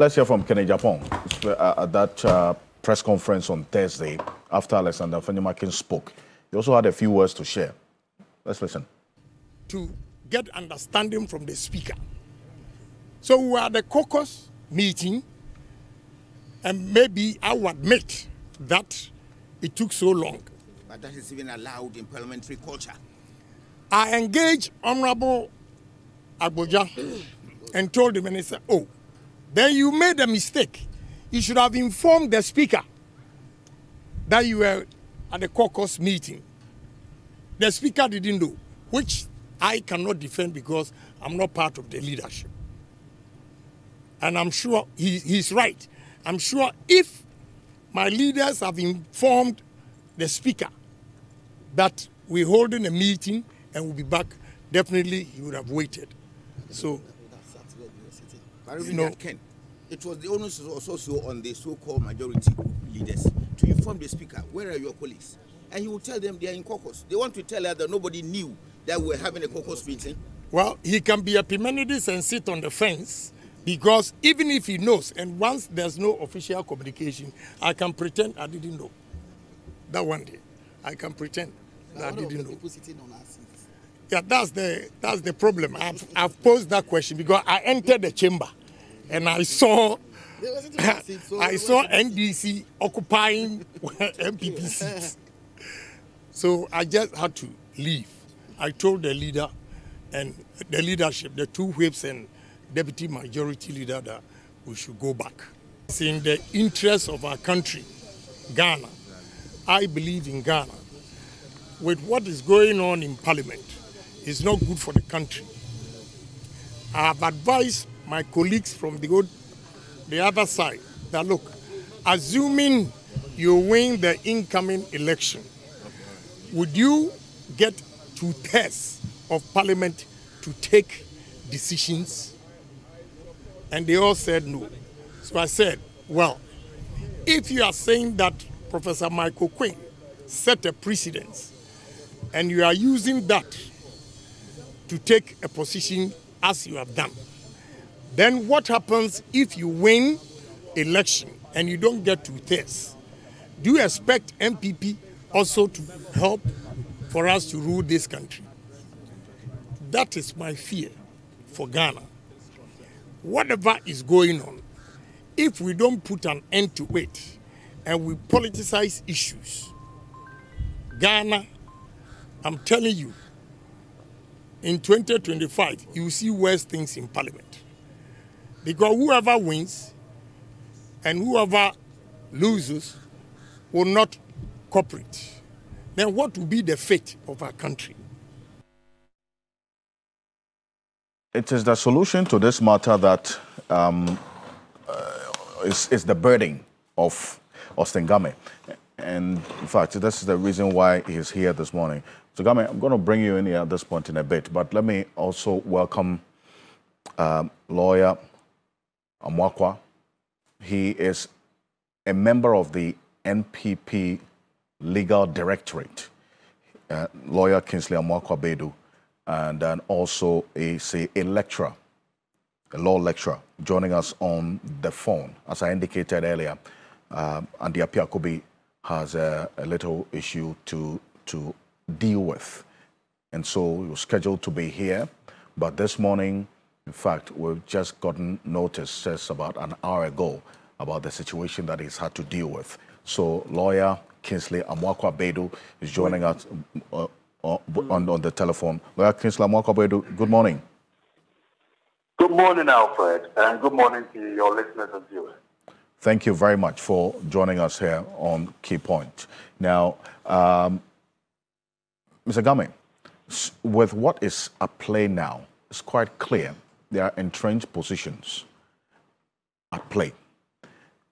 let's hear from Ken Agyapong uh, at that uh, press conference on Thursday after Alexander Afenyo-Markin spoke. He also had a few words to share. Let's listen. To get understanding from the speaker. So we were at the caucus meeting, and maybe I will admit that it took so long. But that is even allowed in parliamentary culture. I engaged Honorable Agboja and told the minister, oh, then you made a mistake. You should have informed the speaker that you were at the caucus meeting. The speaker didn't know, which I cannot defend because I'm not part of the leadership. And I'm sure he, he's right. I'm sure if my leaders have informed the speaker that we're holding a meeting and we'll be back, definitely he would have waited. So, you know, Ken, it was the onus also so on the so-called majority leaders to inform the speaker, where are your colleagues? And he will tell them they are in caucus. They want to tell her that nobody knew that we're having a caucus meeting. Well, he can be Epimenides and sit on the fence because even if he knows, and once there's no official communication, I can pretend I didn't know. That one day, I can pretend that I didn't know. Yeah, that's the that's the problem. I've, I've posed that question because I entered the chamber and I saw I saw NDC occupying NPP seats. So I just had to leave. I told the leader and the leadership, the two whips and deputy majority leader that we should go back. It's in the interest of our country, Ghana. I believe in Ghana. With what is going on in parliament, it's not good for the country. I have advised my colleagues from the, the other side that look, assuming you win the incoming election, would you get two thirds of parliament to take decisions? And they all said no. So I said, well, if you are saying that Professor Michael Oquaye set a precedence and you are using that to take a position as you have done, then what happens if you win election and you don't get two thirds? Do you expect NPP also to help for us to rule this country? That is my fear for Ghana. Whatever is going on, if we don't put an end to it and we politicize issues, Ghana, I'm telling you, in 2025, you will see worse things in parliament. Because whoever wins and whoever loses will not cooperate. Then what will be the fate of our country? It is the solution to this matter that um, uh, is, is the burden of Austin Gamey. And in fact, this is the reason why he's here this morning. So, Gamey, I'm going to bring you in here at this point in a bit, but let me also welcome um, lawyer Amoakwa. He is a member of the NPP Legal Directorate, uh, lawyer Kingsley Amoakwa Badu, and then also a, say, a lecturer, a law lecturer, joining us on the phone. As I indicated earlier, um, Andy Appiah-Kubi has a, a, little issue to, to deal with. And so he was scheduled to be here, but this morning, in fact, we've just gotten notice just about an hour ago about the situation that he's had to deal with. So lawyer Kinsley Amoakwa Badu is joining us uh, uh, on, on the telephone. Lawyer Kingsley Amoakwa Badu, good morning. Good morning, Alfred, and good morning to your listeners and viewers. Thank you very much for joining us here on Key Point. Now, um, Mr. Gamey, with what is at play now, it's quite clear there are entrenched positions at play.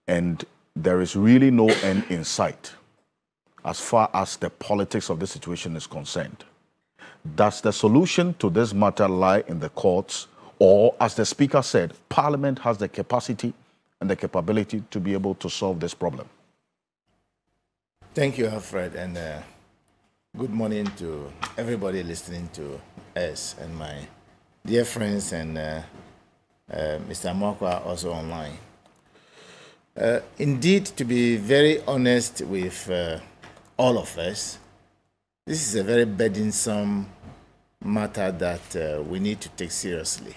And there is really no end in sight as far as the politics of the situation is concerned. Does the solution to this matter lie in the courts, or, as the Speaker said, Parliament has the capacity and the capability to be able to solve this problem? Thank you, Alfred, and uh, good morning to everybody listening to us and my dear friends and uh, uh, Mr. Amoakwa also online. Uh, indeed, to be very honest with uh, all of us, this is a very burdensome matter that uh, we need to take seriously.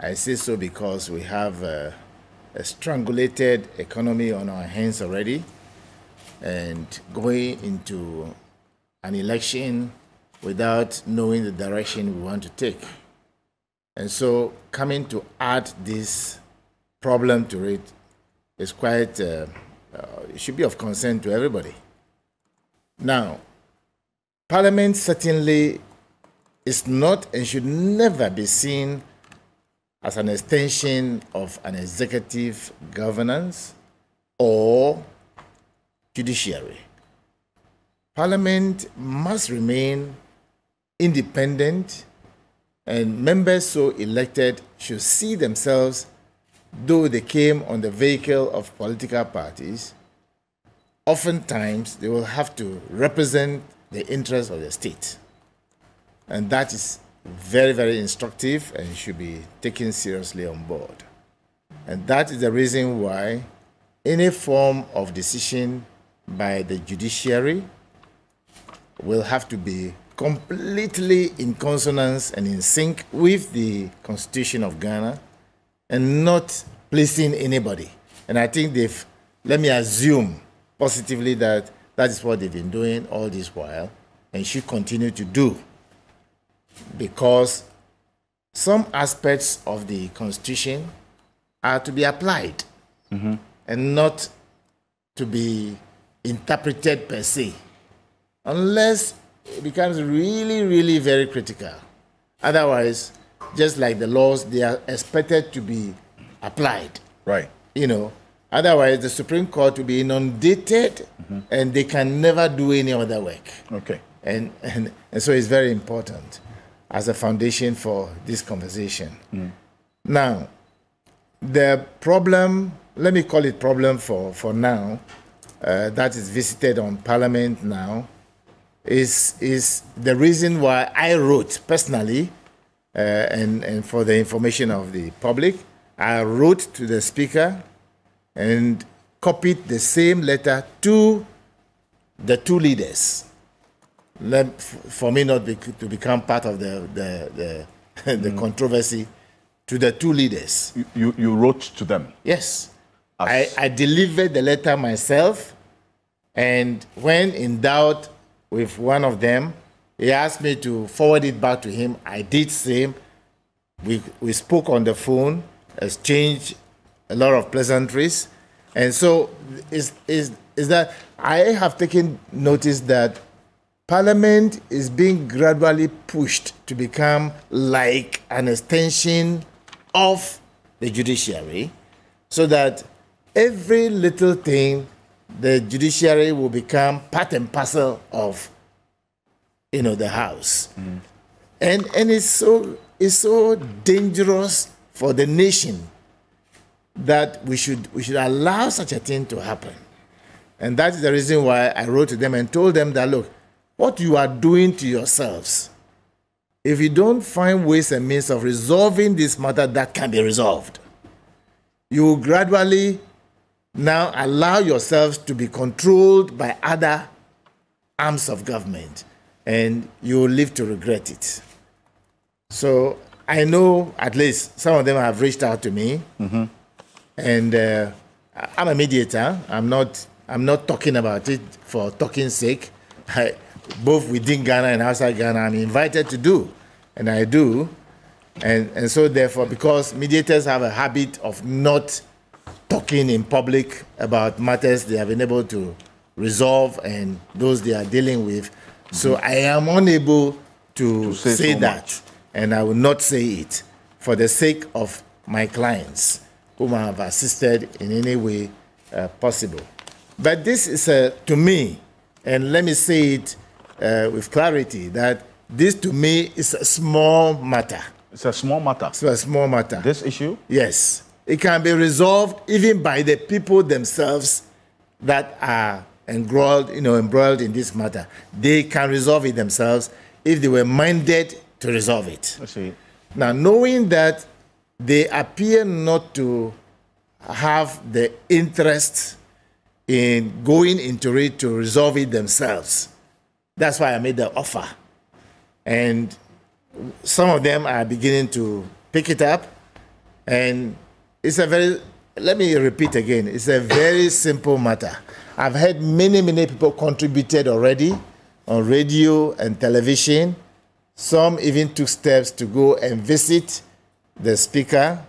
I say so because we have uh, a strangulated economy on our hands already, and going into an election without knowing the direction we want to take. And so, coming to add this problem to it is quite, uh, uh, it should be of concern to everybody. Now, Parliament certainly is not and should never be seen as an extension of an executive governance or judiciary. Parliament must remain independent, and members so elected should see themselves, though they came on the vehicle of political parties, oftentimes they will have to represent the interests of the state. And that is very, very instructive and should be taken seriously on board. And that is the reason why any form of decision by the judiciary will have to be completely in consonance and in sync with the Constitution of Ghana and not placing anybody. And I think they've, let me assume positively that that is what they've been doing all this while and should continue to do. Because some aspects of the Constitution are to be applied mm-hmm. and not to be interpreted per se, unless it becomes really, really very critical. Otherwise, just like the laws, they are expected to be applied. Right. You know, otherwise the Supreme Court will be inundated mm-hmm. and they can never do any other work. Okay. And, and, and so it's very important as a foundation for this conversation. Mm. Now, the problem, let me call it problem for, for now, uh, that is visited on Parliament now, is, is the reason why I wrote personally, uh, and, and for the information of the public, I wrote to the Speaker and copied the same letter to the two leaders. Let, for me not be, to become part of the, the, the, the mm. controversy, to the two leaders. You, you, you wrote to them? Yes. I, I delivered the letter myself, and when in doubt, with one of them. He asked me to forward it back to him. I did same. We, we spoke on the phone, exchanged a lot of pleasantries. And so is, is, is that I have taken notice that Parliament is being gradually pushed to become like an extension of the judiciary so that every little thing the judiciary will become part and parcel of you know the house mm. and and it's so it's so dangerous for the nation that we should we should allow such a thing to happen and that is the reason why i wrote to them and told them that look what you are doing to yourselves if you don't find ways and means of resolving this matter that can be resolved you will gradually now allow yourselves to be controlled by other arms of government, and you will live to regret it. So I know at least some of them have reached out to me, mm-hmm. and uh, I'm a mediator. I'm not. I'm not talking about it for talking sake. I, both within Ghana and outside Ghana, I'm invited to do, and I do. And, and so, therefore, because mediators have a habit of not talking in public about matters they have been able to resolve and those they are dealing with. Mm-hmm. So I am unable to, to say, say so that, much. and I will not say it for the sake of my clients whom I have assisted in any way uh, possible. But this is, uh, to me, and let me say it uh, with clarity, that this to me is a small matter. It's a small matter. It's a small matter. This issue? Yes. It can be resolved even by the people themselves that are embroiled, you know, embroiled in this matter. They can resolve it themselves if they were minded to resolve it. I see. Now, knowing that they appear not to have the interest in going into it to resolve it themselves. That's why I made the offer. And some of them are beginning to pick it up. And it's a very, let me repeat again, it's a very simple matter. I've heard many, many people contributed already on radio and television. Some even took steps to go and visit the speaker,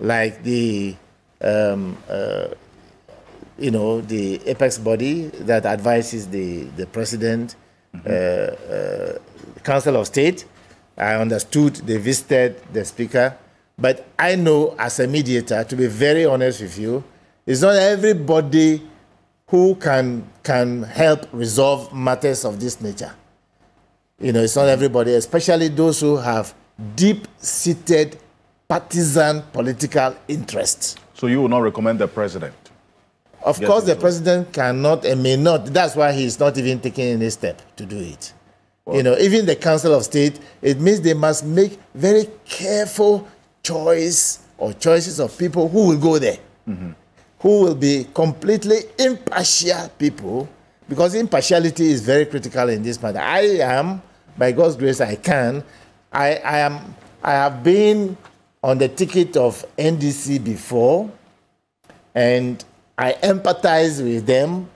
like the, um, uh, you know, the apex body that advises the, the president, mm-hmm. uh, uh, Council of State. I understood they visited the speaker. But I know as a mediator, to be very honest with you, it's not everybody who can, can help resolve matters of this nature. You know, it's not everybody, especially those who have deep seated partisan political interests. So you will not recommend the president? Of yes, course, the president cannot and may not. That's why he's not even taking any step to do it. Well, you know, even the Council of State, it means they must make very careful choice or choices of people who will go there. Mm-hmm who will be completely impartial people, because impartiality is very critical in this matter. I am, by God's grace, I can. I, I am. I have been on the ticket of NDC before, and I empathize with them.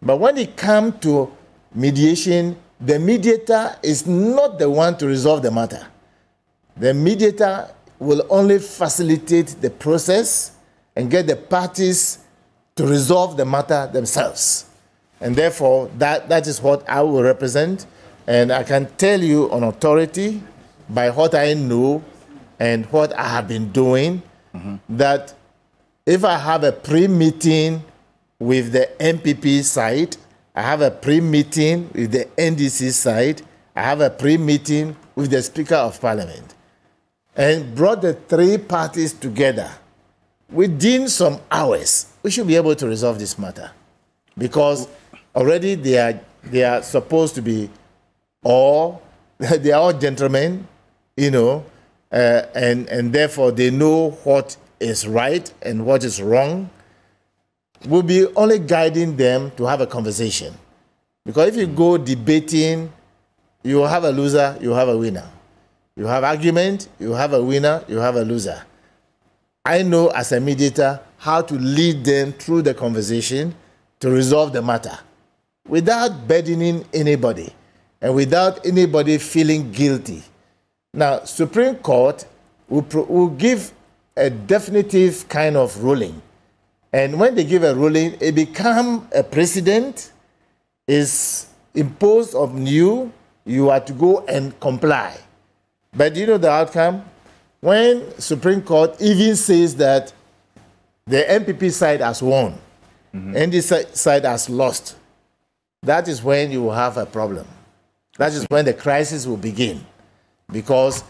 But when it comes to mediation, the mediator is not the one to resolve the matter. The mediator will only facilitate the process and get the parties to resolve the matter themselves. And therefore, that, that is what I will represent. And I can tell you on authority, by what I know and what I have been doing, mm-hmm. that if I have a pre meeting with the NPP side, I have a pre meeting with the NDC side, I have a pre meeting with the Speaker of Parliament, and brought the three parties together within some hours, we should be able to resolve this matter because already they are they are supposed to be all they are all gentlemen, you know, uh, and and therefore they know what is right and what is wrong. We'll be only guiding them to have a conversation, because if you go debating, you have a loser, you have a winner. You have argument, you have a winner, you have a loser. I know as a mediator how to lead them through the conversation to resolve the matter without burdening anybody and without anybody feeling guilty. Now, Supreme Court will, will give a definitive kind of ruling. And when they give a ruling, it become a precedent, is imposed on you, you are to go and comply. But do you know the outcome? when Supreme Court even says that the NPP side has won mm-hmm. and this side has lost, that is when you will have a problem. That is when the crisis will begin. Because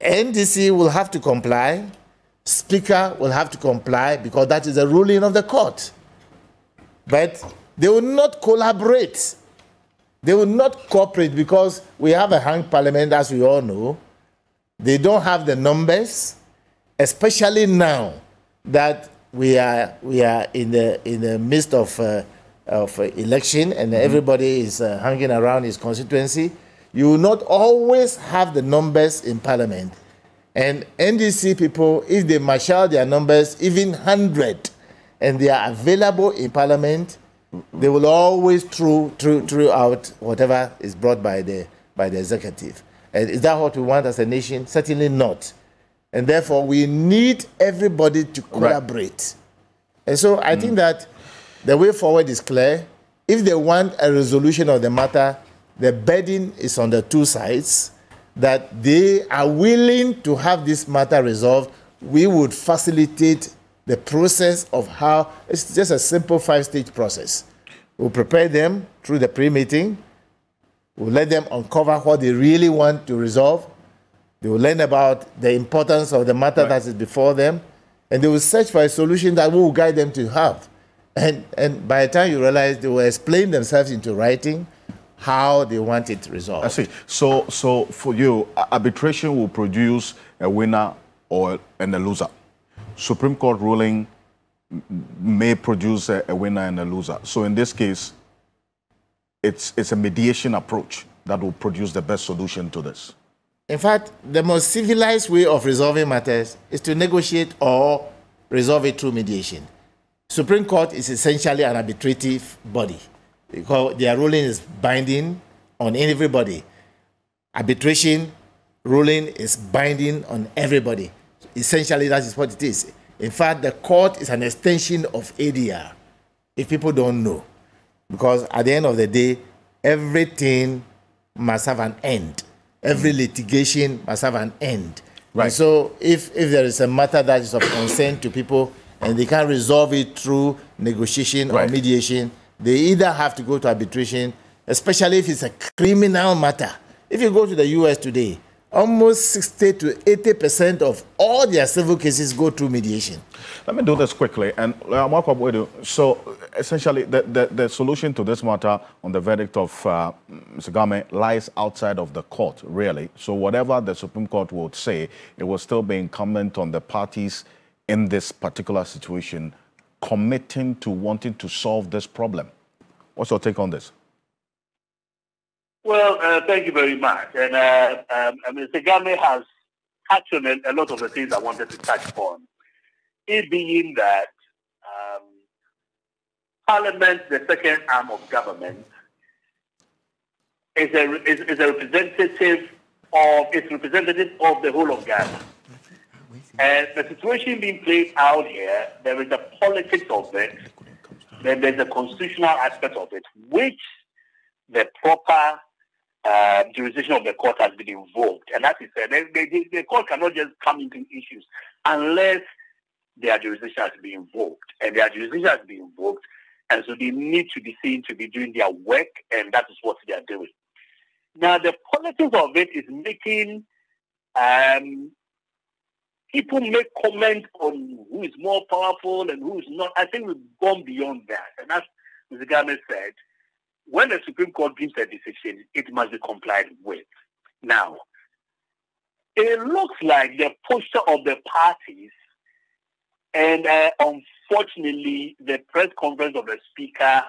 NDC will have to comply, Speaker will have to comply because that is a ruling of the court. But they will not collaborate. They will not cooperate because we have a hung parliament, as we all know they don't have the numbers, especially now that we are we are in the in the midst of uh, of election and mm-hmm. everybody is uh, hanging around his constituency. You will not always have the numbers in parliament. And NDC people, if they marshal their numbers, even 100, and they are available in parliament, they will always throw, throw, throw out whatever is brought by the, by the executive. And is that what we want as a nation? Certainly not. And therefore, we need everybody to collaborate. Right. And so I mm. think that the way forward is clear. If they want a resolution of the matter, the burden is on the two sides, that they are willing to have this matter resolved. We would facilitate the process of how it's just a simple five stage process. We'll prepare them through the pre meeting We'll let them uncover what they really want to resolve. They will learn about the importance of the matter right. that is before them, and they will search for a solution that will guide them to have. And, and by the time you realize, they will explain themselves into writing how they want it resolved. I see. So, so for you, arbitration will produce a winner or and a loser. Supreme Court ruling may produce a, a winner and a loser. So in this case, it's, it's a mediation approach that will produce the best solution to this. In fact, the most civilized way of resolving matters is to negotiate or resolve it through mediation. Supreme Court is essentially an arbitrative body because their ruling is binding on everybody. Arbitration ruling is binding on everybody. Essentially, that is what it is. In fact, the court is an extension of ADR, if people don't know. Because at the end of the day, everything must have an end. Every mm. litigation must have an end. Right. And so if, if there is a matter that is of concern to people and they can't resolve it through negotiation right. or mediation, they either have to go to arbitration, especially if it's a criminal matter. If you go to the US today, almost 60 to 80 percent of all their civil cases go through mediation. Let me do this quickly. And uh, so essentially, the, the, the, solution to this matter on the verdict of uh, Mr. Gamey lies outside of the court, really. So whatever the Supreme Court would say, it will still be incumbent on the parties in this particular situation committing to wanting to solve this problem. What's your take on this? Well, uh, thank you very much. And uh, um, Segame has touched on a, lot of the things I wanted to touch upon. It being that um, Parliament, the second arm of government, is a, is, is a representative of is representative of the whole of Ghana. And the situation being played out here, there is a politics of it, then there's a constitutional aspect of it, which the proper uh, jurisdiction of the court has been invoked. And that is said, uh, the, the court cannot just come into issues unless their jurisdiction has been invoked. And their jurisdiction has been invoked, and so they need to be seen to be doing their work, and that is what they are doing. Now, the politics of it is making um, people make comments on who is more powerful and who is not. I think we've gone beyond that. And as Mr. Garner said, when the Supreme Court gives a decision, it must be complied with. Now, it looks like the posture of the parties, and uh, unfortunately, the press conference of the Speaker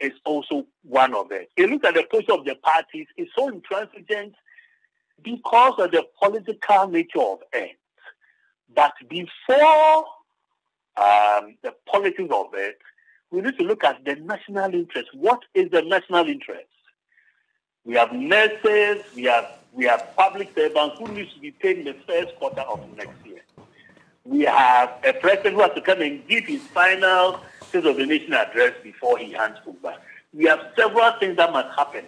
is also one of it. It looks like the posture of the parties is so intransigent because of the political nature of it. But before um, the politics of it, we need to look at the national interest. What is the national interest? We have nurses, we have we have public servants who need to be paid in the first quarter of next year. We have a president who has to come and give his final State of the Nation address before he hands over. We have several things that must happen.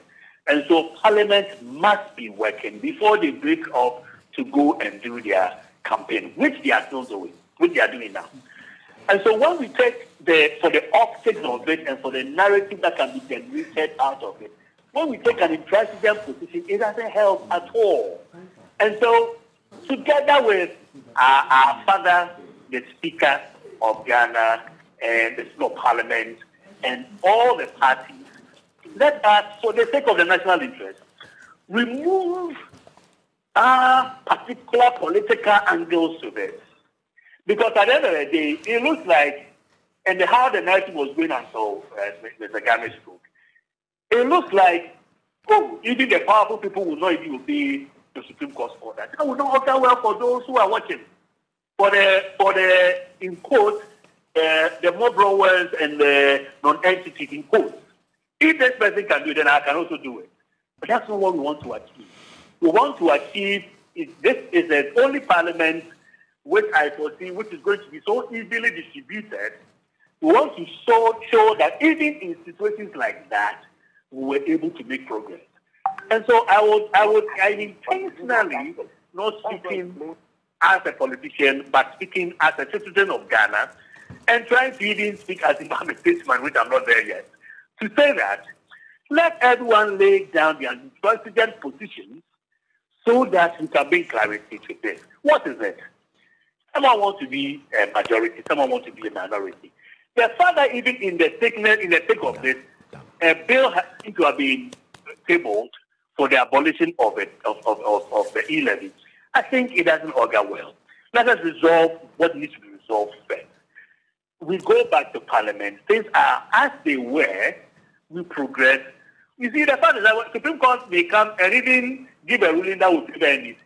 And so Parliament must be working before they break up to go and do their campaign, which they are still doing, which they are doing now. And so when we take the for the optics of it and for the narrative that can be generated out of it, when we take an intransigent position, it doesn't help at all. And so together with our, our father, the Speaker of Ghana, and the Speaker of Parliament, and all the parties, let us, for the sake of the national interest, remove our particular political angles to this because at the end of the day, it looks like, and how the narrative was going until uh, Mr. Gamey spoke, it looks like, oh, even the powerful people will not even obey the Supreme Court's order. That will not work well for those who are watching. For the, for the in quote, uh, the more rowers and the non-entities in quote. If this person can do it, then I can also do it. But that's not what we want to achieve. We want to achieve is this is the only parliament which I foresee, which is going to be so easily distributed, we want to show, show that even in situations like that, we were able to make progress. And so I was, I would, I intentionally not speaking as a politician, but speaking as a citizen of Ghana, and trying to even speak as a statesman, which I'm not there yet, to say that let everyone lay down their intransigent positions so that we can bring clarity to this. What is it? Someone wants to be a majority, someone wants to be a minority. The fact that even in the thickness, in the thick of this, a bill has to have been tabled for the abolition of it, of, of, of, of the e-levy. I think it doesn't augur well. Let us resolve what needs to be resolved first. we go back to Parliament. Things are as they were. We progress. You see, the fact is that the Supreme Court may come and even give a ruling that will favor anything.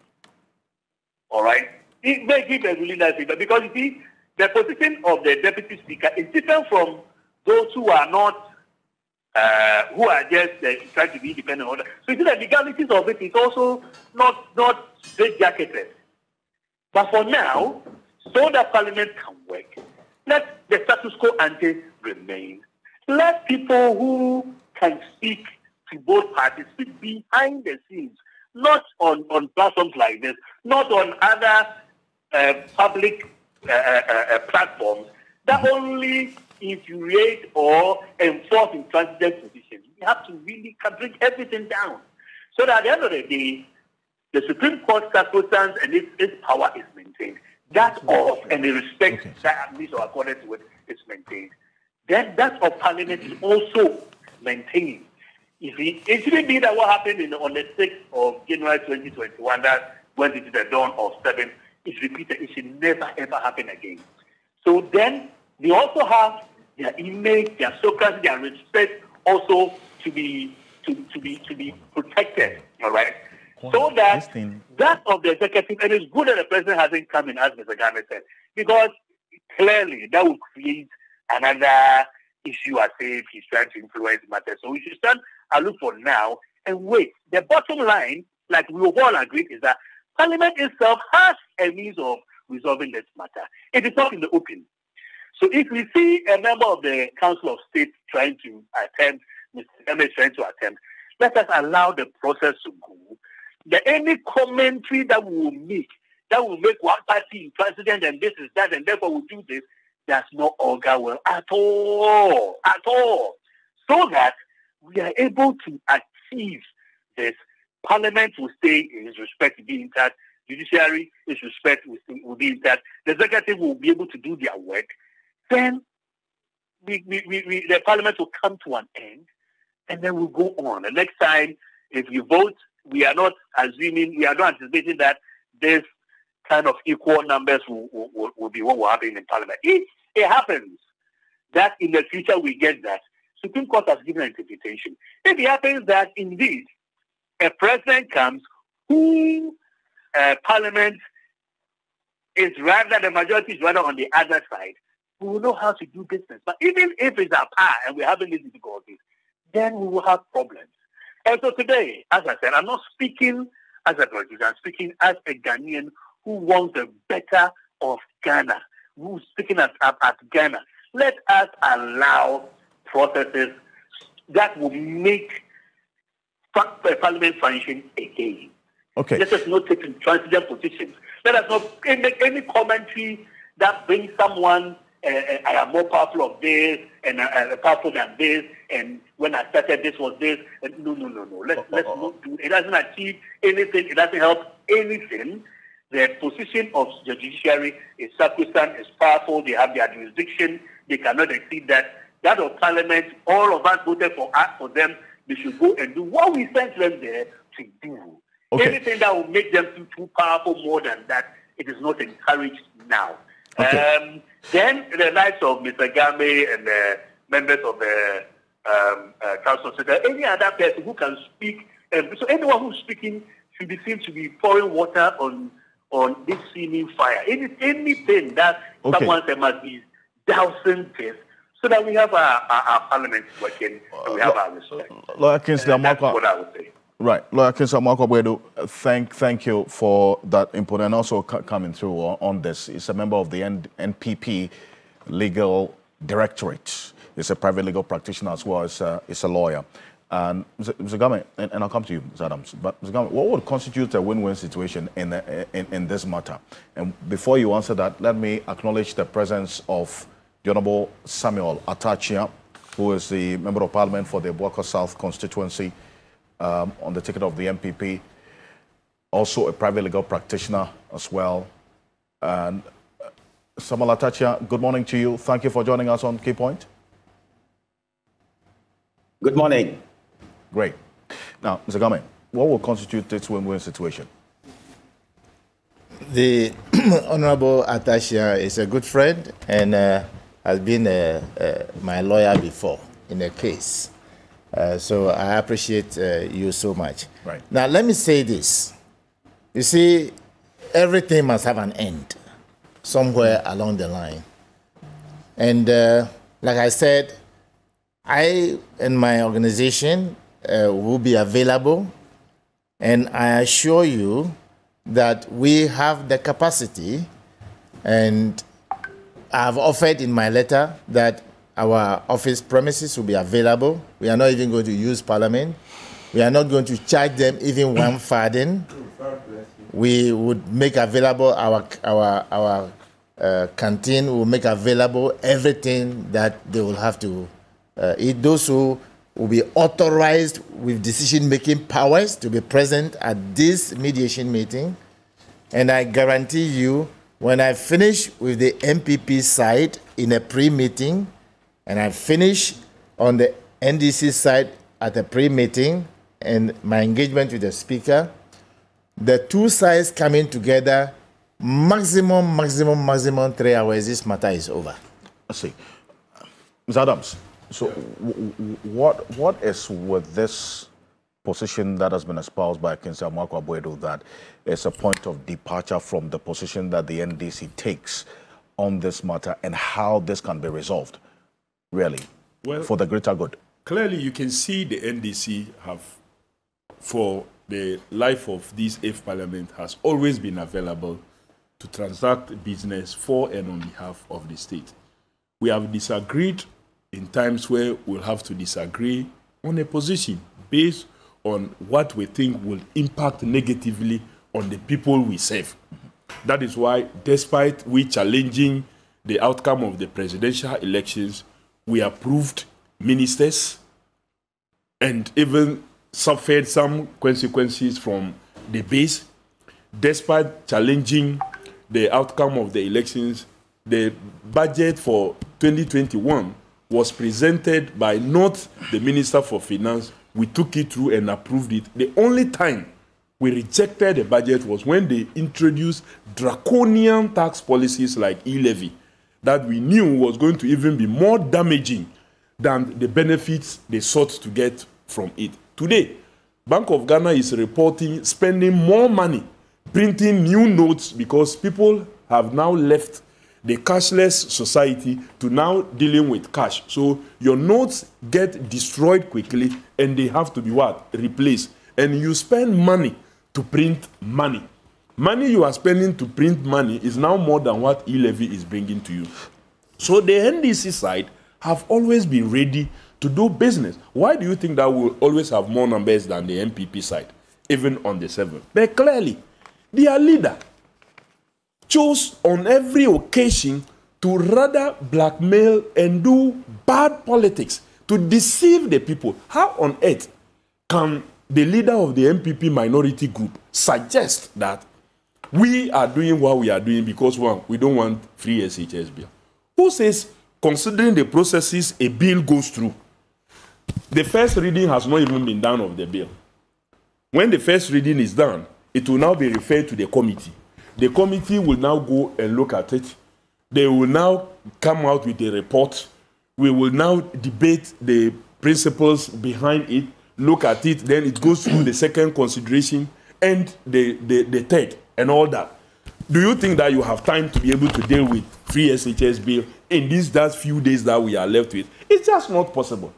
All right? May give a ruling that favor because you see, the position of the deputy speaker is different from those who are not, uh, who are just uh, trying to be independent. Order. So you see, the legalities of it is also not not straight jacketed. But for now, so that Parliament can work, let the status quo ante remain. Let people who can speak to both parties speak behind the scenes, not on, on platforms like this, not on other public uh, uh, uh platforms that only infuriate or enforce intransigent positions. We have to really bring everything down so that at the end of the day, the Supreme Court sacrosanct and its, its power is maintained. That of and the respect okay. that at least or according to it is maintained. Then that of Parliament is also maintained. If it, it shouldn't be that what happened in, on the 6th of January 2021 that went into the dawn of 7 is repeated. It should never ever happen again. So then they also have their image, their circus, their respect also to be to, to be to be protected. All right so that that of the executive, and it's good that the president hasn't come in, as Mr. Garner said, because clearly that will create another issue as if he's trying to influence matters. So we should stand and look for now and wait. The bottom line, like we all agreed, is that Parliament itself has a means of resolving this matter. It is not in the open. So if we see a member of the Council of State trying to attempt, Mr. Is trying to attempt, let us allow the process to go the any commentary that we will make, that will make one party president and this is that, and therefore we do this, does not augur well at all, at all. So that we are able to achieve this. Parliament will stay in its respect to be intact. Judiciary, its respect will, will be intact. The executive will be able to do their work. Then we, we, we, the parliament will come to an end, and then we'll go on. The next time, if you vote we are not assuming, we are not anticipating that this kind of equal numbers will, will, will be what will happen in Parliament. If it happens that in the future we get that, Supreme Court has given an interpretation. If it happens that indeed a president comes who uh, Parliament is rather, the majority is rather on the other side, we will know how to do business. But even if it's a power and we're having these difficulties, then we will have problems. And so today, as I said, I'm not speaking as a politician, I'm speaking as a Ghanaian who wants the better of Ghana, who's speaking at, at, at Ghana. Let us allow processes that will make parliament function again. Okay. Let us not take intransigent positions. Let us not make any commentary that brings someone uh, I am more powerful of this and I uh, powerful than this. And when I started, this was this. And no, no, no, no. Let's, uh, let's not do it. doesn't achieve anything. It doesn't help anything. The position of the judiciary is sacrosanct, is powerful. They have their jurisdiction. They cannot exceed that. That of parliament, all of us voted for us, for them. They should go and do what we sent them there to do. Okay. Anything that will make them feel too powerful more than that, it is not encouraged now. Okay. Um, then the likes of Mr. Gamey and the members of the um, uh, council, so any other person who can speak, um, so anyone who's speaking should be seen to be pouring water on on this seeming fire. Any, anything that okay. someone said must be dousing this so that we have our, our, our parliament working and we have uh, our respect. Lawyer Kingsley, that's what I would say. Right. Lawyer Kinsa Marco thank, thank you for that input and also coming through on, on this. He's a member of the N NPP Legal Directorate. He's a private legal practitioner as well as uh, he's a lawyer. And Mr. Gamey, and, and, I'll come to you, Mr. Adams, but Mr. Gamey, what would constitute a win-win situation in, in, in this matter? And before you answer that, let me acknowledge the presence of the Honorable Samuel Atta Akyea, who is the Member of Parliament for the Abuakwa South constituency um, on the ticket of the NPP, also a private legal practitioner as well. And uh, Samuel Atta Akyea, good morning to you. Thank you for joining us on Key Point. Good morning. Great. Now, Mr. Gamey, what will constitute this win-win situation? The Honorable Atta Akyea is a good friend, and uh, has been a, a, my lawyer before in a case. Uh, so I appreciate uh, you so much. Right. Now, let me say this. You see, everything must have an end somewhere along the line. And uh, like I said, I and my organization uh, will be available. And I assure you that we have the capacity, and I've offered in my letter that our office premises will be available. We are not even going to use Parliament. We are not going to charge them even one farthing. We would make available our our our uh, canteen. Will make available everything that they will have to uh, eat. Those who will be authorized with decision-making powers to be present at this mediation meeting, and I guarantee you, when I finish with the NPP side in a pre-meeting and I finish on the NDC side at a pre-meeting and my engagement with the speaker, the two sides coming together, maximum, maximum, maximum three hours, this matter is over. I see. Ms. Adams, so what what is with this position that has been espoused by Kinsey Amarko Abuedo that is a point of departure from the position that the NDC takes on this matter and how this can be resolved? really, well, for the greater good? Clearly, you can see the NDC have, for the life of this eighth parliament, has always been available to transact business for and on behalf of the state. We have disagreed in times where we'll have to disagree on a position based on what we think will impact negatively on the people we serve. That is why, despite we challenging the outcome of the presidential elections, we approved ministers and even suffered some consequences from the base. Despite challenging the outcome of the elections, the budget for 2021 was presented by not the Minister for Finance. We took it through and approved it. The only time we rejected the budget was when they introduced draconian tax policies like e-levy that we knew was going to even be more damaging than the benefits they sought to get from it. Today, Bank of Ghana is reporting spending more money printing new notes because people have now left the cashless society to now dealing with cash. So your notes get destroyed quickly and they have to be what? Replaced. And you spend money to print money. Money you are spending to print money is now more than what e-levy is bringing to you. So the NDC side have always been ready to do business. Why do you think that we'll always have more numbers than the NPP side, even on the 7th? But clearly, their leader chose on every occasion to rather blackmail and do bad politics to deceive the people. How on earth can the leader of the NPP minority group suggest that we are doing what we are doing because one, we don't want free SHS bill. Who says, considering the processes a bill goes through, the first reading has not even been done of the bill. When the first reading is done, it will now be referred to the committee. The committee will now go and look at it. They will now come out with a report. We will now debate the principles behind it, look at it, then it goes through the second consideration and the, the, the third and all that. Do you think that you have time to be able to deal with free SHS bill in these last few days that we are left with? It's just not possible.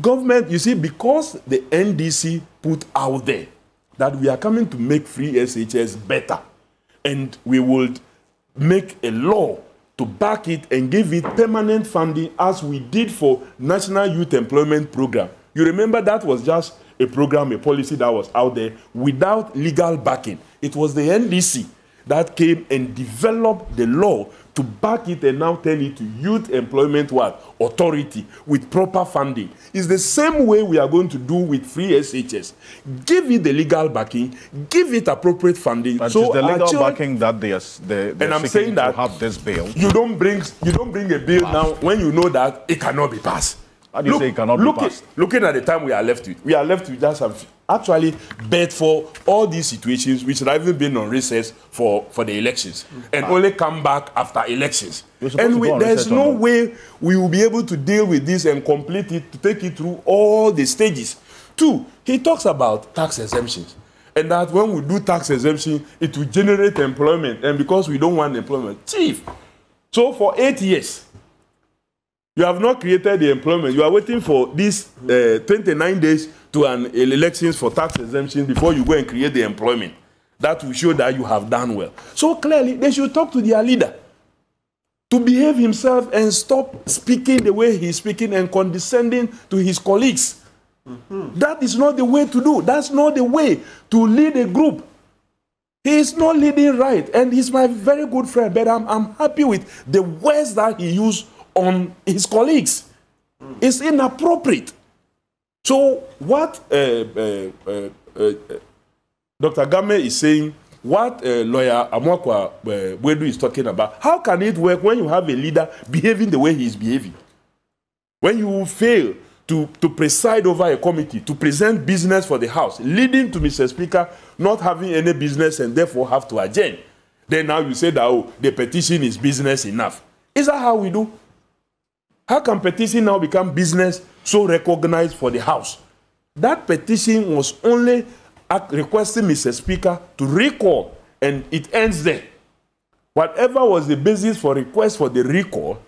Government, you see, because the NDC put out there that we are coming to make free SHS better, and we would make a law to back it and give it permanent funding as we did for National Youth Employment Program. You remember that was just a program, a policy that was out there without legal backing. It was the NDC that came and developed the law to back it and now turn it to youth employment what? Authority with proper funding. It's the same way we are going to do with free shs give it the legal backing give it appropriate funding but so the legal children, backing that they are they, and i'm saying that have this bill. you don't bring you don't bring a bill now when you know that it cannot be passed. How do you look, say it cannot look be passed? looking at the time we are left with we are left with just actually bet for all these situations which have even been on recess for, for the elections and ah. only come back after elections. And we, there's no way we will be able to deal with this and complete it, to take it through all the stages. Two, he talks about tax exemptions. And that when we do tax exemption, it will generate employment. And because we don't want employment, chief. So for eight years, you have not created the employment. You are waiting for these uh, 29 days to an elections for tax exemption before you go and create the employment. That will show that you have done well. So clearly, they should talk to their leader to behave himself and stop speaking the way he's speaking and condescending to his colleagues. Mm-hmm. That is not the way to do. That's not the way to lead a group. He is not leading right, and he's my very good friend. But I'm, I'm happy with the words that he used on his colleagues. Mm. It's inappropriate. So what uh, uh, uh, uh Dr. Game is saying, what uh, lawyer Amwakwa uh, Wedu is talking about, how can it work when you have a leader behaving the way he is behaving? When you fail to, to preside over a committee, to present business for the House, leading to Mr. Speaker not having any business and therefore have to adjourn. Then now you say that, oh, the petition is business enough. Is that how we do? How can petition now become business so recognized for the House? That petition was only requesting Mr. Speaker to recall, and it ends there. Whatever was the basis for request for the recall,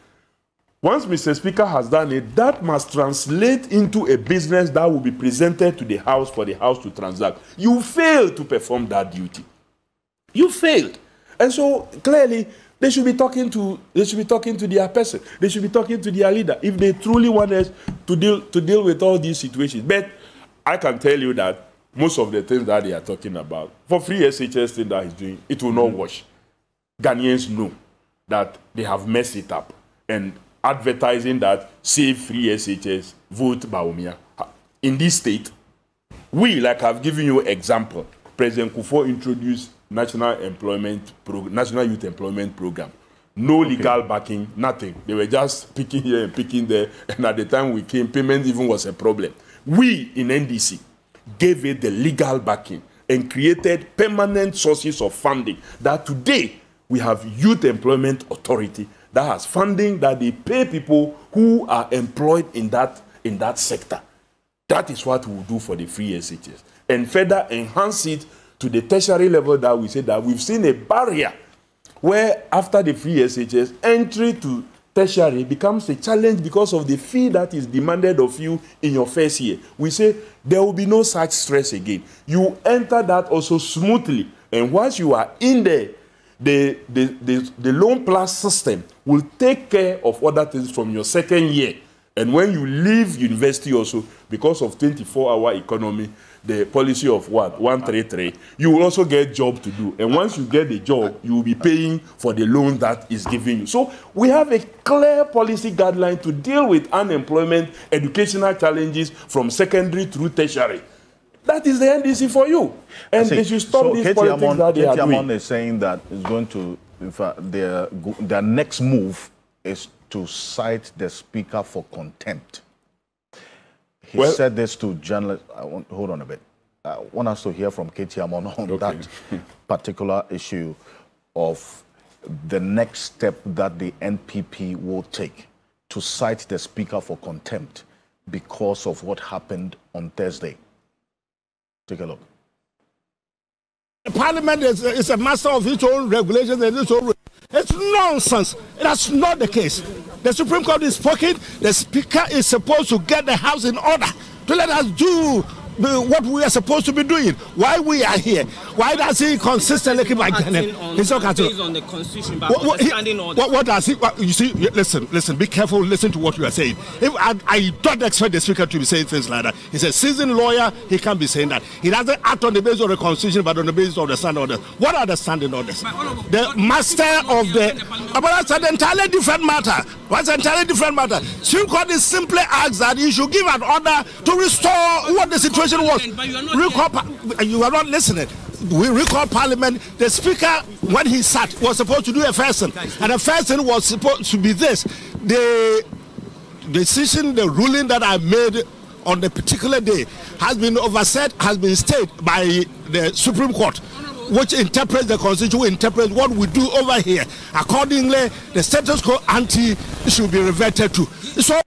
once Mr. Speaker has done it, that must translate into a business that will be presented to the House for the House to transact. You failed to perform that duty. You failed. And so clearly, they should be talking to they should be talking to their person. They should be talking to their leader if they truly want us to deal to deal with all these situations. But I can tell you that most of the things that they are talking about for free SHS thing that he's doing, it will not mm-hmm. wash. Ghanaians know that they have messed it up and advertising that save free SHS, vote Bawumia. In this state, we, like I've given you example, President Kufuor introduced National Employment Pro- National Youth Employment Program. No okay. legal backing, nothing. They were just picking here and picking there. And at the time we came, payment even was a problem. We in NDC gave it the legal backing and created permanent sources of funding that today we have Youth Employment Authority that has funding that they pay people who are employed in that, in that sector. That is what we will do for the free SHS. And further enhance it to the tertiary level that we say that we've seen a barrier where after the free SHS, entry to tertiary becomes a challenge because of the fee that is demanded of you in your first year. We say there will be no such stress again. You enter that also smoothly. And once you are in there, the, the, the, the loan plus system will take care of other things from your second year. And when you leave university also, because of 24-hour economy, the policy of what 133 you will also get job to do and once you get the job you will be paying for the loan that is given you so we have a clear policy guideline to deal with unemployment educational challenges from secondary through tertiary that is the NDC for you. And they should stop so these Katie politics Amon, that they Katie are doing. is saying that it's going to, in fact, their, their next move is to cite the speaker for contempt. He well, said this to journalists. I want, hold on a bit. I want us to hear from KT Hammond on okay. that particular issue of the next step that the NPP will take to cite the speaker for contempt because of what happened on Thursday. Take a look. The parliament is, is a master of its own regulations and its own. It's nonsense. That's not the case. The Supreme Court is spoken. The Speaker is supposed to get the House in order to let us do what we are supposed to be doing. Why we are here? Why does he consistently keep like He's not based on the constitution, but what, what, what, what, does he? What, you see, listen, listen. Be careful. Listen to what you are saying. If I, I don't expect the speaker to be saying things like that. He's a seasoned lawyer. He can't be saying that. He doesn't act on the basis of the constitution, but on the basis of the standing orders. What are the standing orders? The master of the. But that's an entirely different matter. What's an entirely different matter? Supreme Court is simply asked that he should give an order to restore what the situation question was recall, you are not listening. We recall Parliament. The Speaker, when he sat, was supposed to do a first thing, and the first thing was supposed to be this: the decision, the ruling that I made on the particular day has been overset, has been stayed by the Supreme Court which interprets the constitution, interprets what we do over here. Accordingly, the status quo ante should be reverted to. So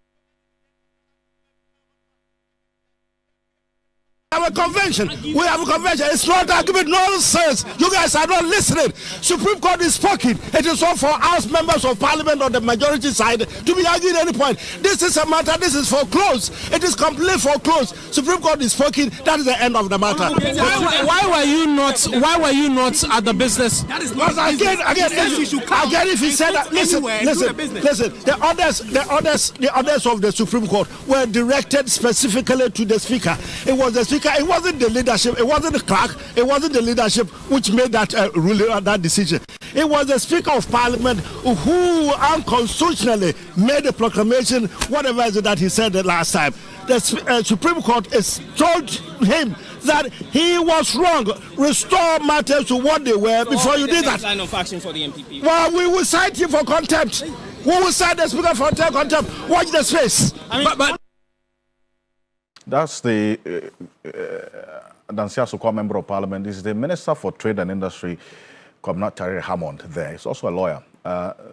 have a convention. We have a convention. It's not argument nonsense. You guys are not listening. Supreme Court is speaking. It is all for us members of parliament on the majority side to be arguing any point. This is a matter. This is for foreclosed. It is completely foreclosed. Supreme Court is speaking. That is the end of the matter. Why, why were you not? Why were you not at the business? That is not again. Again, listen, again, if he said that, listen, listen, listen. The orders, the orders, the orders of the Supreme Court were directed specifically to the speaker. It was the speaker it wasn't the leadership, it wasn't the clerk, it wasn't the leadership which made that uh, ruling, uh, that decision. It was the Speaker of Parliament who unconstitutionally made a proclamation, whatever it is that he said the last time. The uh, Supreme Court told him that he was wrong. Restore matters to what they were so before you did that. Line of action for the NPP. Well, we will cite him for contempt. We will cite the Speaker for contempt. Watch the space. I mean, but, but that's the uh, uh, Dansia Member of Parliament. This is the Minister for Trade and Industry, Kwabena Tahir Hammond there. He's also a lawyer. Uh,